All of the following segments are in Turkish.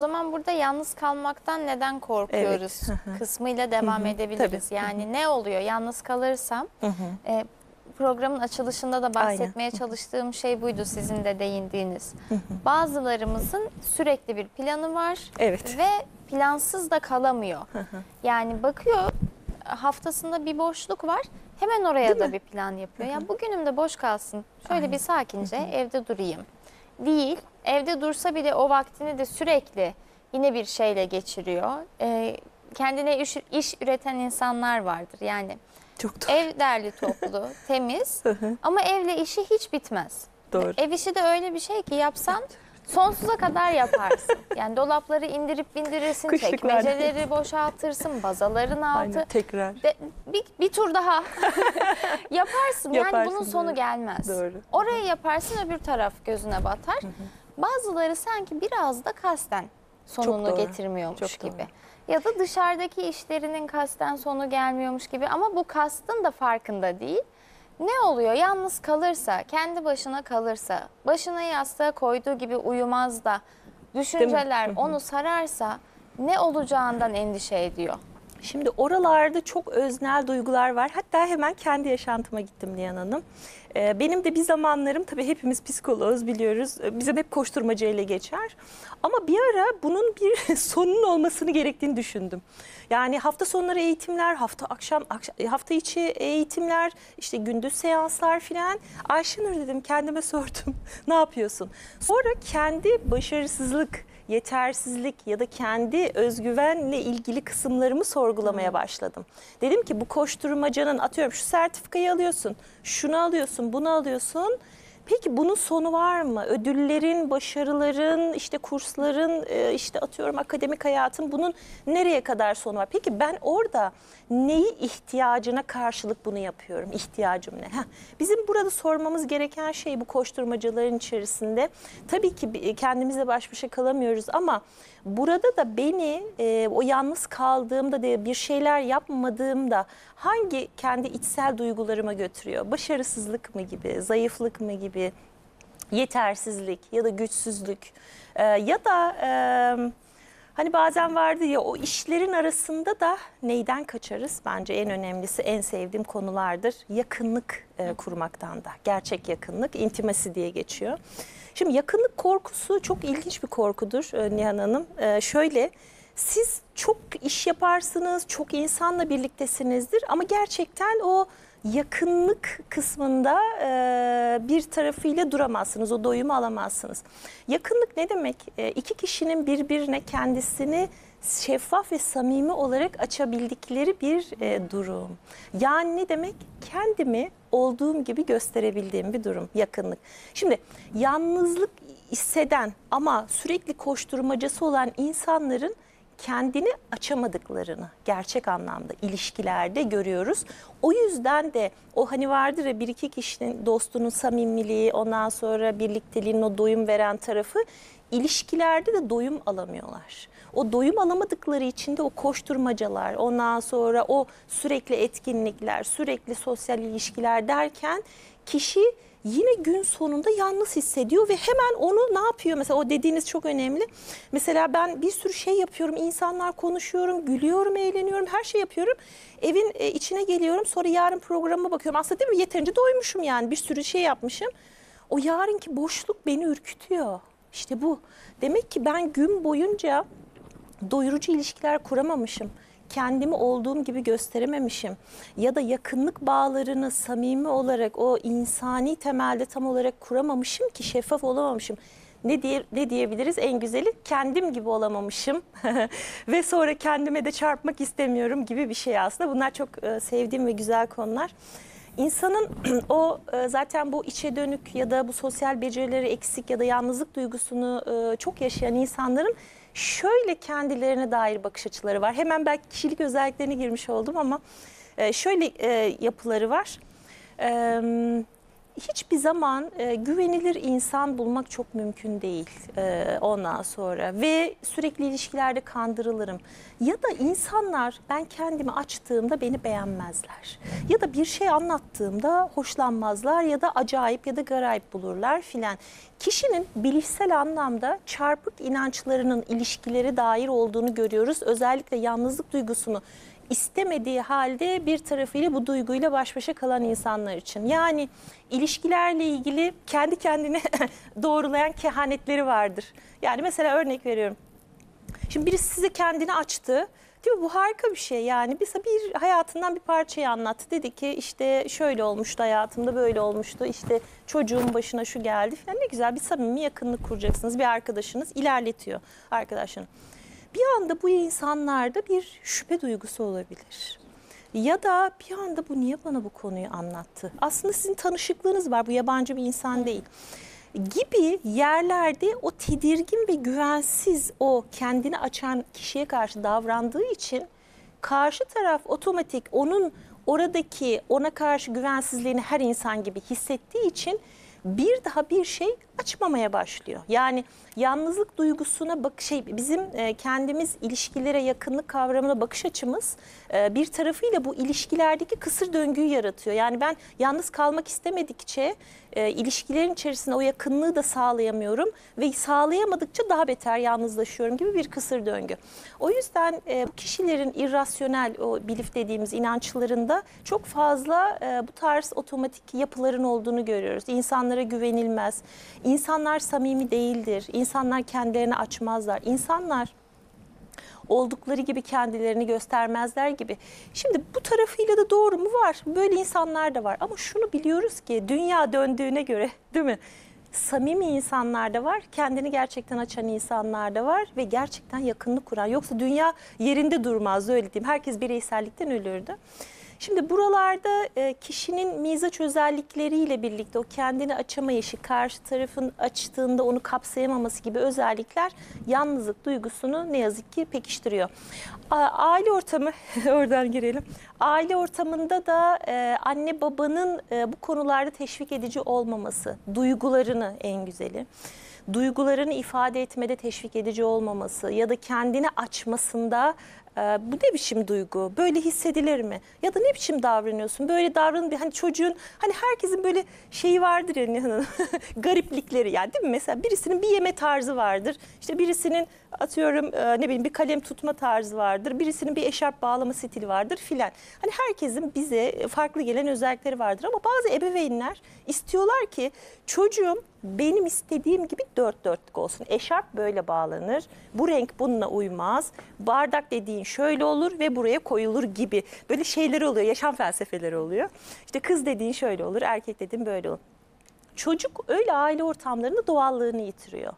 O zaman burada yalnız kalmaktan neden korkuyoruz Evet, kısmıyla devam edebiliriz. tabii. Yani ne oluyor yalnız kalırsam e, programın açılışında da bahsetmeye çalıştığım şey buydu sizin de değindiğiniz. Bazılarımızın sürekli bir planı var Evet. ve plansız da kalamıyor. Yani bakıyor haftasında bir boşluk var hemen oraya da bir plan yapıyor. Ya bugünüm de boş kalsın şöyle bir sakince evde durayım. Değil evde dursa bile o vaktini de sürekli yine bir şeyle geçiriyor. Ee, kendine iş, iş üreten insanlar vardır yani. Çok doğru. Ev derli toplu, temiz Hı hı. ama evle işi hiç bitmez. Doğru. Ev işi de öyle bir şey ki yapsan sonsuza kadar yaparsın. Yani dolapları indirip bindirirsin, Kışlıklar. çekmeceleri boşaltırsın, bazaların altı. Aynen tekrar. De, bir, bir tur daha yaparsın. Yani Yaparsın, bunun sonu doğru. gelmez. Doğru. Orayı yaparsın öbür taraf gözüne batar. Bazıları sanki biraz da kasten sonunu getirmiyormuş çok doğru. gibi. Ya da dışarıdaki işlerinin kasten sonu gelmiyormuş gibi ama bu kastın da farkında değil. Ne oluyor? Yalnız kalırsa, kendi başına kalırsa, başına yastığa koyduğu gibi uyumaz da düşünceler onu sararsa ne olacağından endişe ediyor. Şimdi oralarda çok öznel duygular var. Hatta hemen kendi yaşantıma gittim Nihan Hanım. Ee, Benim de bir zamanlarım tabii hepimiz psikoloğuz biliyoruz. Ee, Bize de hep koşturmaca ile geçer. Ama bir ara bunun bir sonunun olmasını gerektiğini düşündüm. Yani hafta sonları eğitimler, hafta akşam akş- hafta içi eğitimler, işte gündüz seanslar filan. Ayşenur dedim kendime sordum. ne yapıyorsun? Sonra kendi başarısızlık yetersizlik ya da kendi özgüvenle ilgili kısımlarımı sorgulamaya başladım. Dedim ki bu koşturmacanın atıyorum şu sertifikayı alıyorsun, şunu alıyorsun, bunu alıyorsun. Peki bunun sonu var mı? Ödüllerin, başarıların, işte kursların, e, işte atıyorum akademik hayatın bunun nereye kadar sonu var? Peki ben orada neyi ihtiyacına karşılık bunu yapıyorum? İhtiyacım ne? Heh, Bizim burada sormamız gereken şey bu koşturmacaların içerisinde. Tabii ki kendimizle baş başa kalamıyoruz ama burada da beni e, o yalnız kaldığımda de bir şeyler yapmadığımda hangi kendi içsel duygularıma götürüyor? Başarısızlık mı gibi, zayıflık mı gibi, yetersizlik ya da güçsüzlük Ee, ya da e, hani bazen vardı ya o işlerin arasında da neyden kaçarız? Bence en önemlisi en sevdiğim konulardır. Yakınlık e, kurmaktan da. Gerçek yakınlık, intimasi diye geçiyor. Şimdi yakınlık korkusu çok ilginç bir korkudur e, Nihan Hanım. E, şöyle siz çok iş yaparsınız, çok insanla birliktesinizdir ama gerçekten o yakınlık kısmında e, bir tarafıyla duramazsınız, o doyumu alamazsınız. Yakınlık ne demek? E, iki kişinin birbirine kendisini şeffaf ve samimi olarak açabildikleri bir e, durum. Yani ne demek? Kendimi olduğum gibi gösterebildiğim bir durum, yakınlık. Şimdi yalnızlık hisseden ama sürekli koşturmacası olan insanların kendini açamadıklarını gerçek anlamda ilişkilerde görüyoruz. O yüzden de o hani vardır ya bir iki kişinin dostunun samimiliği ondan sonra birlikteliğin o doyum veren tarafı ilişkilerde de doyum alamıyorlar. O doyum alamadıkları için de o koşturmacalar ondan sonra o sürekli etkinlikler sürekli sosyal ilişkiler derken kişi yine gün sonunda yalnız hissediyor ve hemen onu ne yapıyor? Mesela o dediğiniz çok önemli. Mesela ben bir sürü şey yapıyorum, insanlar konuşuyorum, gülüyorum, eğleniyorum, her şey yapıyorum. Evin e, içine geliyorum sonra yarın programa bakıyorum. Aslında değil mi yeterince doymuşum yani bir sürü şey yapmışım. O yarınki boşluk beni ürkütüyor. İşte bu. Demek ki ben gün boyunca doyurucu ilişkiler kuramamışım. Kendimi olduğum gibi gösterememişim. Ya da yakınlık bağlarını samimi olarak o insani temelde tam olarak kuramamışım ki şeffaf olamamışım. Ne, diye, ne diyebiliriz en güzeli? Kendim gibi olamamışım ve sonra kendime de çarpmak istemiyorum gibi bir şey aslında. Bunlar çok e, sevdiğim ve güzel konular. İnsanın o e, zaten bu içe dönük ya da bu sosyal becerileri eksik ya da yalnızlık duygusunu e, çok yaşayan insanların şöyle kendilerine dair bakış açıları var. Hemen belki kişilik özelliklerine girmiş oldum ama e, şöyle e, yapıları var. Hiçbir zaman e, güvenilir insan bulmak çok mümkün değil e, ondan sonra ve sürekli ilişkilerde kandırılırım. Ya da insanlar ben kendimi açtığımda beni beğenmezler. Ya da bir şey anlattığımda hoşlanmazlar ya da acayip ya da garayip bulurlar filan. Kişinin bilişsel anlamda çarpık inançlarının ilişkileri dair olduğunu görüyoruz. Özellikle yalnızlık duygusunu istemediği halde bir tarafıyla bu duyguyla baş başa kalan insanlar için. Yani ilişkilerle ilgili kendi kendine doğrulayan kehanetleri vardır. Yani mesela örnek veriyorum. Şimdi birisi size kendini açtı. Değil mi? Bu harika bir şey yani. Mesela bir hayatından bir parçayı anlattı. Dedi ki işte şöyle olmuştu hayatımda böyle olmuştu. İşte çocuğun başına şu geldi falan. Ne güzel bir samimi yakınlık kuracaksınız. Bir arkadaşınız ilerletiyor arkadaşını. Bir anda bu insanlarda bir şüphe duygusu olabilir. Ya da bir anda bu niye bana bu konuyu anlattı? Aslında sizin tanışıklığınız var. Bu yabancı bir insan değil gibi yerlerde o tedirgin ve güvensiz o kendini açan kişiye karşı davrandığı için karşı taraf otomatik onun oradaki ona karşı güvensizliğini her insan gibi hissettiği için bir daha bir şey açmamaya başlıyor. Yani yalnızlık duygusuna bak şey bizim e, kendimiz ilişkilere yakınlık kavramına bakış açımız e, bir tarafıyla bu ilişkilerdeki kısır döngüyü yaratıyor. Yani ben yalnız kalmak istemedikçe e, ilişkilerin içerisinde o yakınlığı da sağlayamıyorum ve sağlayamadıkça daha beter yalnızlaşıyorum gibi bir kısır döngü. O yüzden e, bu kişilerin irrasyonel o bilif dediğimiz inançlarında çok fazla e, bu tarz otomatik yapıların olduğunu görüyoruz. İnsanlara güvenilmez. İnsanlar samimi değildir. İnsanlar kendilerini açmazlar. İnsanlar oldukları gibi kendilerini göstermezler gibi. Şimdi bu tarafıyla da doğru mu var? Böyle insanlar da var. Ama şunu biliyoruz ki dünya döndüğüne göre değil mi? Samimi insanlar da var, kendini gerçekten açan insanlar da var ve gerçekten yakınlık kuran. Yoksa dünya yerinde durmazdı öyle diyeyim. Herkes bireysellikten ölürdü. Şimdi buralarda e, kişinin mizaç özellikleriyle birlikte o kendini açamayışı, karşı tarafın açtığında onu kapsayamaması gibi özellikler yalnızlık duygusunu ne yazık ki pekiştiriyor. Aile ortamı, oradan girelim. Aile ortamında da e, anne babanın e, bu konularda teşvik edici olmaması, duygularını en güzeli duygularını ifade etmede teşvik edici olmaması ya da kendini açmasında bu ne biçim duygu? Böyle hissedilir mi? Ya da ne biçim davranıyorsun? Böyle davranın hani çocuğun hani herkesin böyle şeyi vardır ya Nihan gariplikleri yani değil mi? Mesela birisinin bir yeme tarzı vardır. İşte birisinin atıyorum e, ne bileyim bir kalem tutma tarzı vardır. Birisinin bir eşarp bağlama stili vardır filan. Hani herkesin bize farklı gelen özellikleri vardır ama bazı ebeveynler istiyorlar ki çocuğum benim istediğim gibi dört dörtlük olsun. Eşarp böyle bağlanır. Bu renk bununla uymaz. Bardak dediğin şöyle olur ve buraya koyulur gibi. Böyle şeyler oluyor. Yaşam felsefeleri oluyor. İşte kız dediğin şöyle olur, erkek dediğin böyle olur. Çocuk öyle aile ortamlarında doğallığını yitiriyor.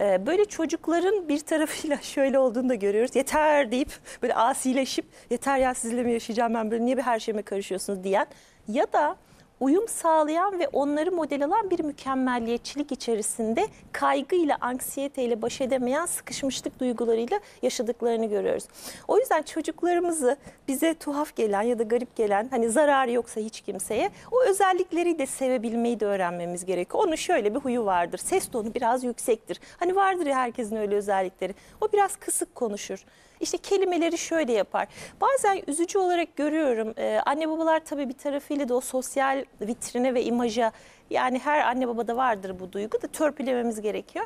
Ee, Böyle çocukların bir tarafıyla şöyle olduğunu da görüyoruz. Yeter deyip böyle asileşip yeter ya sizinle mi yaşayacağım ben böyle niye bir her şeyime karışıyorsunuz diyen ya da uyum sağlayan ve onları model alan bir mükemmelliyetçilik içerisinde kaygıyla, anksiyeteyle baş edemeyen sıkışmışlık duygularıyla yaşadıklarını görüyoruz. O yüzden çocuklarımızı bize tuhaf gelen ya da garip gelen hani zararı yoksa hiç kimseye o özellikleri de sevebilmeyi de öğrenmemiz gerekiyor. Onun şöyle bir huyu vardır. Ses tonu biraz yüksektir. Hani vardır ya herkesin öyle özellikleri. O biraz kısık konuşur. İşte kelimeleri şöyle yapar. Bazen üzücü olarak görüyorum. Ee, anne babalar tabii bir tarafıyla da o sosyal vitrine ve imaja yani her anne babada vardır bu duygu da törpülememiz gerekiyor.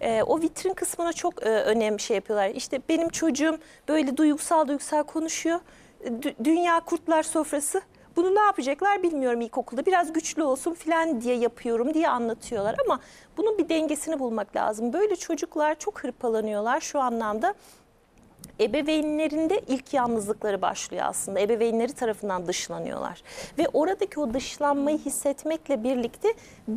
Ee, o vitrin kısmına çok e, önem şey yapıyorlar. İşte benim çocuğum böyle duygusal duygusal konuşuyor. Dü- dünya kurtlar sofrası. Bunu ne yapacaklar bilmiyorum ilkokulda. Biraz güçlü olsun falan diye yapıyorum diye anlatıyorlar ama bunun bir dengesini bulmak lazım. Böyle çocuklar çok hırpalanıyorlar şu anlamda ebeveynlerinde ilk yalnızlıkları başlıyor aslında. Ebeveynleri tarafından dışlanıyorlar. Ve oradaki o dışlanmayı hissetmekle birlikte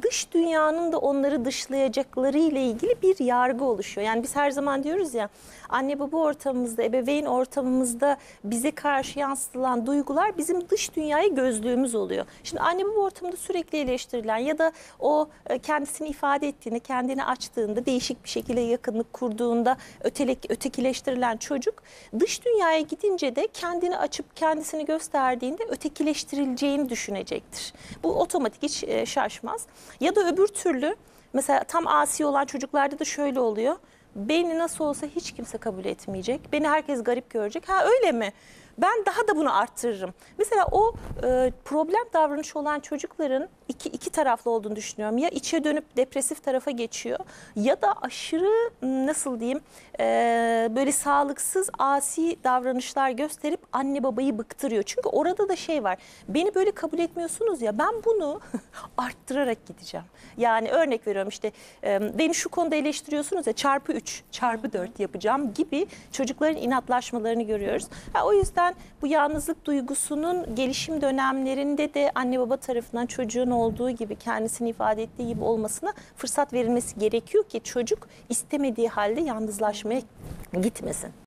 dış dünyanın da onları dışlayacakları ile ilgili bir yargı oluşuyor. Yani biz her zaman diyoruz ya anne baba ortamımızda, ebeveyn ortamımızda bize karşı yansıtılan duygular bizim dış dünyaya gözlüğümüz oluyor. Şimdi anne baba ortamında sürekli eleştirilen ya da o e, kendisini ifade ettiğinde, kendini açtığında, değişik bir şekilde yakınlık kurduğunda ötelek, ötekileştirilen çocuk çocuk dış dünyaya gidince de kendini açıp kendisini gösterdiğinde ötekileştirileceğini düşünecektir. Bu otomatik hiç e, şaşmaz. Ya da öbür türlü mesela tam asi olan çocuklarda da şöyle oluyor. Beni nasıl olsa hiç kimse kabul etmeyecek. Beni herkes garip görecek. Ha öyle mi? Ben daha da bunu arttırırım. Mesela o e, problem davranışı olan çocukların iki, iki taraflı olduğunu düşünüyorum. Ya içe dönüp depresif tarafa geçiyor ya da aşırı nasıl diyeyim e, böyle sağlıksız asi davranışlar gösterip anne babayı bıktırıyor. Çünkü orada da şey var. Beni böyle kabul etmiyorsunuz ya ben bunu arttırarak gideceğim. Yani örnek veriyorum işte e, beni şu konuda eleştiriyorsunuz ya çarpı 3 çarpı 4 yapacağım gibi çocukların inatlaşmalarını görüyoruz. Ha, o yüzden bu yalnızlık duygusunun gelişim dönemlerinde de anne baba tarafından çocuğun olduğu gibi kendisini ifade ettiği gibi olmasına fırsat verilmesi gerekiyor ki çocuk istemediği halde yalnızlaşmaya gitmesin.